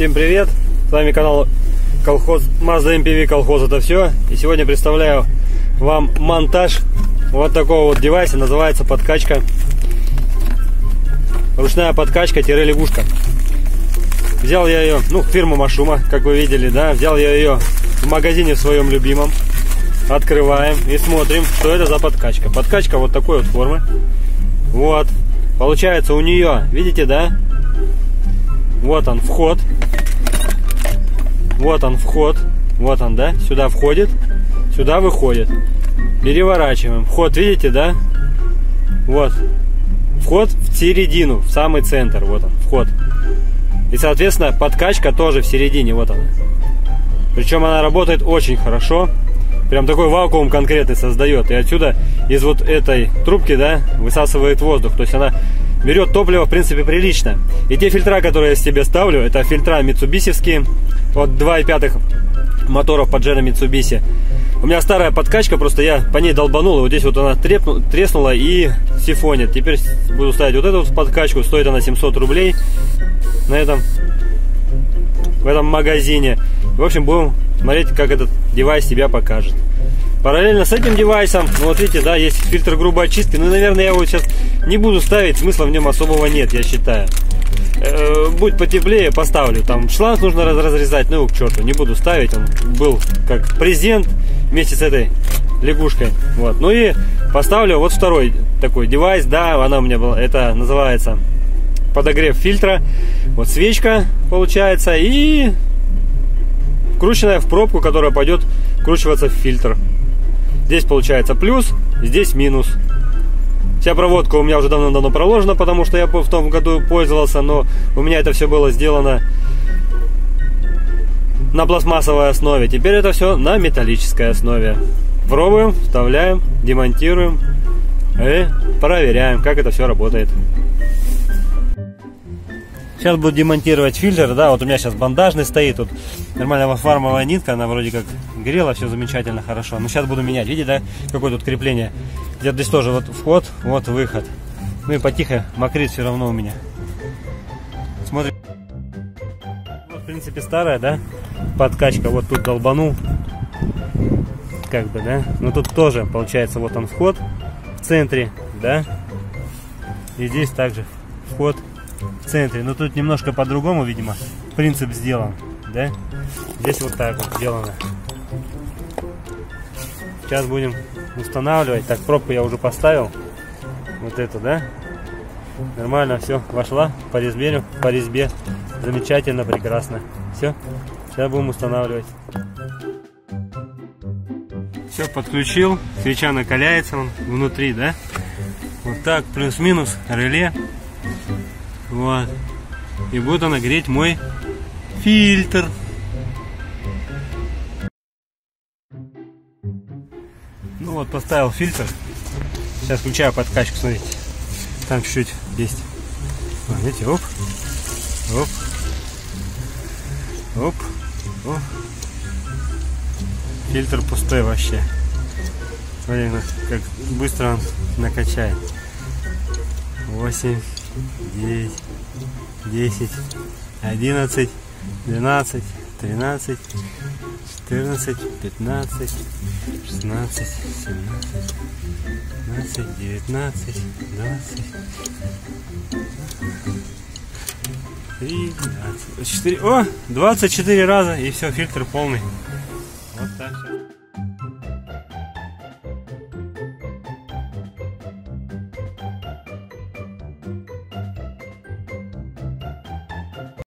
Всем привет! С вами канал колхоз Mazda MPV колхоз это все. И сегодня представляю вам монтаж вот такого вот девайса. Называется подкачка. Ручная подкачка-лягушка. Взял я ее, ну, фирма Машума, как вы видели, да. Взял я ее в магазине в своем любимом. Открываем и смотрим, что это за подкачка. Подкачка вот такой вот формы. Вот. Получается у нее, видите, да? Вот он, вход. Вот он, вход. Вот он, да? Сюда входит, сюда выходит. Переворачиваем. Вход, видите, да? Вот. Вход в середину, в самый центр. Вот он, вход. И, соответственно, подкачка тоже в середине. Вот она. Причем она работает очень хорошо. Прям такой вакуум конкретный создает. И отсюда, из вот этой трубки, да, высасывает воздух. То есть она берет топливо, в принципе, прилично. И те фильтра, которые я себе ставлю, это фильтра митсубисевские, вот 2,5 моторов Pajero Mitsubishi. У меня старая подкачка, просто я по ней долбанул, и вот здесь вот она трепну, треснула и сифонит. Теперь буду ставить вот эту подкачку, стоит она 700 рублей на этом, в этом магазине. В общем, будем смотреть, как этот девайс себя покажет. Параллельно с этим девайсом, ну, вот видите, да, есть фильтр грубой очистки. Ну, наверное, я его сейчас не буду ставить, смысла в нем особого нет, я считаю. Э, будь потеплее, поставлю. Там шланг нужно разрезать, ну его к черту, не буду ставить. Он был как презент вместе с этой лягушкой. Вот. Ну и поставлю вот второй такой девайс, да, она у меня была, это называется подогрев фильтра. Вот свечка получается и вкрученная в пробку, которая пойдет вкручиваться в фильтр. Здесь получается плюс, здесь минус. Вся проводка у меня уже давно-давно проложена, потому что я в том году пользовался, но у меня это все было сделано на пластмассовой основе. Теперь это все на металлической основе. Пробуем, вставляем, демонтируем и проверяем, как это все работает. Сейчас буду демонтировать фильтр, да, вот у меня сейчас бандажный стоит, тут нормальная фармовая нитка, она вроде как грела, все замечательно, хорошо. Но сейчас буду менять, видите, да, какое тут крепление. Где-то здесь тоже вот вход, вот выход. Ну и потихо мокрит все равно у меня. Смотрим. Вот, в принципе, старая, да, подкачка, вот тут долбанул. Как бы, да, но тут тоже, получается, вот он вход в центре, да, и здесь также вход центре. Но тут немножко по-другому, видимо, принцип сделан. Да? Здесь вот так вот сделано. Сейчас будем устанавливать. Так, пробку я уже поставил. Вот эту, да? Нормально, все, вошла по резьбе, по резьбе. Замечательно, прекрасно. Все, сейчас будем устанавливать. Все, подключил. Свеча накаляется он внутри, да? Вот так, плюс-минус, реле. Вот. И буду нагреть мой фильтр. Ну вот, поставил фильтр. Сейчас включаю подкачку, смотрите. Там чуть-чуть есть. Видите, оп, оп, оп, оп. Фильтр пустой вообще. Смотри, как быстро он накачает. 8 9, 10, 11, 12, 13, 14, 15, 16, 17, 18, 19, 20, 13, 4, о, 24 раза и все, фильтр полный.